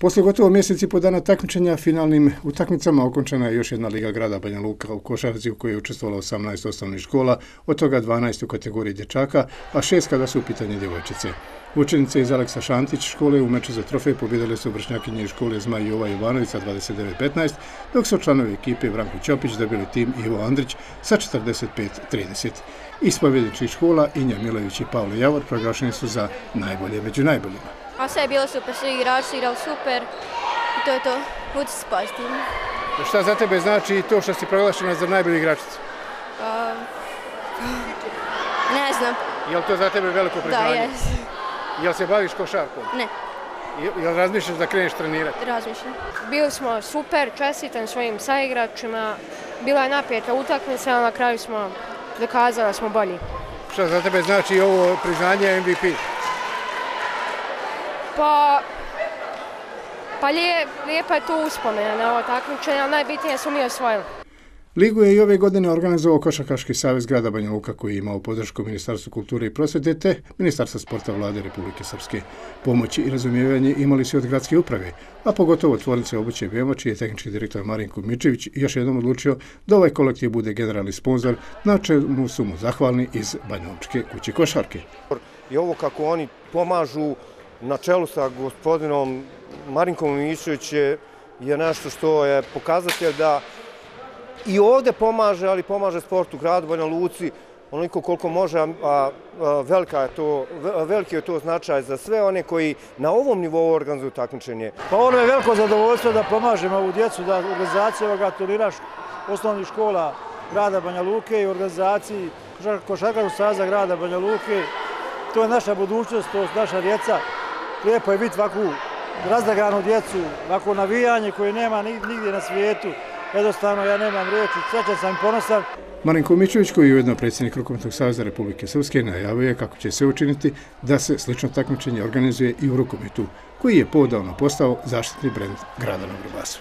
Posle gotovo mjeseci po dana takmičenja finalnim utakmicama okončena je još jedna Liga grada Banja Luka u Košarci u kojoj je učestvovala 18 osnovnih škola, od toga 12 u kategoriji dječaka, a šest kada su u pitanje djevojčice. Učenice iz Aleksa Šantić škole u meču za trofej pobjedile su vršnjakinje iz škole Zmaj Jova Jovanovica 29-15, dok su članovi ekipe Branko Ćopić dobili tim Ivo Andrić sa 45-30. Iz škola Inja Milović i Pavlo Javor proglašeni su za najbolje među najboljima. A sve je bilo super, svi igrači igrali super i to je to, budi se pozitivno. Šta za tebe znači to što si proglašena za najbolju igračicu? A, ne znam. Je li to za tebe veliko priznanje? Da, jes. Je li se baviš košarkom? Ne, Je li razmišljaš da kreneš trenirati? razmišljam. Bili smo super, čestitam svojim saigračima. Bila je napijeta utakmica, ali na kraju smo dokazali da smo bolji. Šta za tebe znači ovo priznanje MVP? Pa, pa lije, lijepa je to uspomena na ovo takmičenje, ali najbitnije su mi osvojili. Ligu je i ove godine organizovao Košakaški savez grada Banja Luka koji je imao podršku Ministarstva kulture i prosvete te Ministarstva sporta vlade Republike Srpske. Pomoći i razumijevanje imali su od gradske uprave, a pogotovo tvornice obuće Vema, čiji je tehnički direktor Marinko Mičević još jednom odlučio da ovaj kolektiv bude generalni sponsor, na čemu su mu zahvalni iz Banja Lučke kuće košarke. I ovo kako oni pomažu na čelu sa gospodinom Marinkom Mišović je, je nešto što je pokazatelj da i ovde pomaže, ali pomaže sportu gradu Banja Luci, onoliko koliko može, a, a velika je to, veliki je to značaj za sve one koji na ovom nivou organizuju takmičenje. Pa ono je veliko zadovoljstvo da pomažemo ovu djecu, da organizacija ovoga turnira osnovnih škola grada Banja Luke i organizaciji Košarkaru Košarkaškog saza grada Banja Luke. To je naša budućnost, to su naša djeca. Lijepo je biti ovakvu razdagranu djecu, ovako navijanje koje nema nigdje na svijetu. Jednostavno ja nemam riječi, srećan sam i ponosan. Marinko Mičević, koji je ujedno predsjednik Rukometnog saveza Republike Srpske, najavio je kako će se učiniti da se slično takmičenje organizuje i u rukometu, koji je podavno postao zaštitni brend grada na Vrbasu.